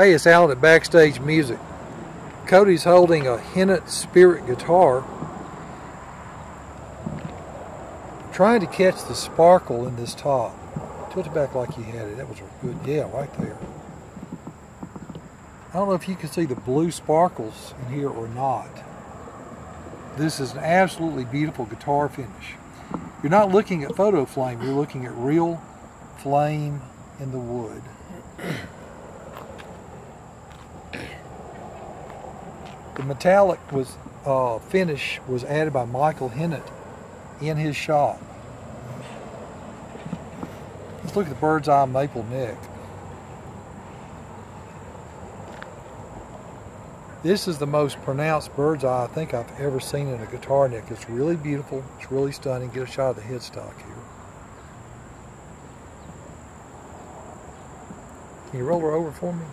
Hey, it's Alan at Backstage Music. Cody's holding a Hinnant Spirit guitar, trying to catch the sparkle in this top. Tilt it back like you had it. That was a good, yeah, right there. I don't know if you can see the blue sparkles in here or not. This is an absolutely beautiful guitar finish. You're not looking at photo flame, you're looking at real flame in the wood. The metallic was uh, finish was added by Michael Hinnant in his shop. Let's look at the bird's eye maple neck. This is the most pronounced bird's eye I think I've ever seen in a guitar neck. It's really beautiful. It's really stunning. Get a shot of the headstock here. Can you roll her over for me?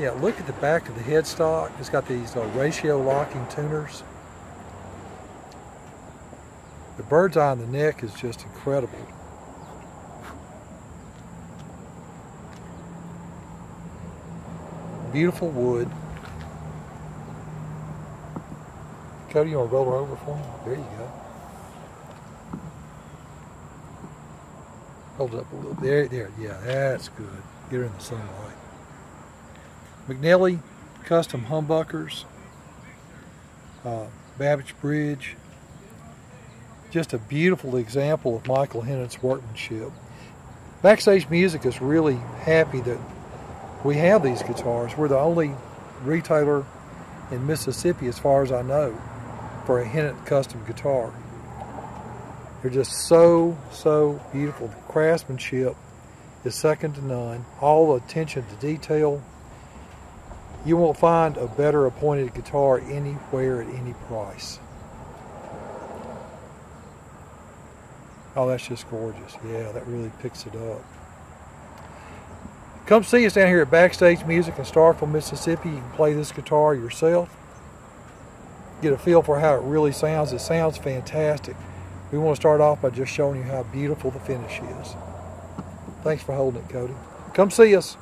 Yeah, look at the back of the headstock. It's got these uh, ratio locking tuners. The bird's eye on the neck is just incredible. Beautiful wood. Cody, you want to roll her over for me? There you go. Hold it up a little. There, there. Yeah, that's good. Get her in the sunlight. McNelly Custom Humbuckers. Uh, Babbage Bridge. Just a beautiful example of Michael Hinnant's workmanship. Backstage Music is really happy that we have these guitars. We're the only retailer in Mississippi, as far as I know, for a Hinnant custom guitar. They're just so, so beautiful. The craftsmanship is second to none. All the attention to detail. You won't find a better appointed guitar anywhere at any price. Oh, that's just gorgeous. Yeah, that really picks it up. Come see us down here at Backstage Music in Starkville, Mississippi. You can play this guitar yourself. Get a feel for how it really sounds. It sounds fantastic. We want to start off by just showing you how beautiful the finish is. Thanks for holding it, Cody. Come see us.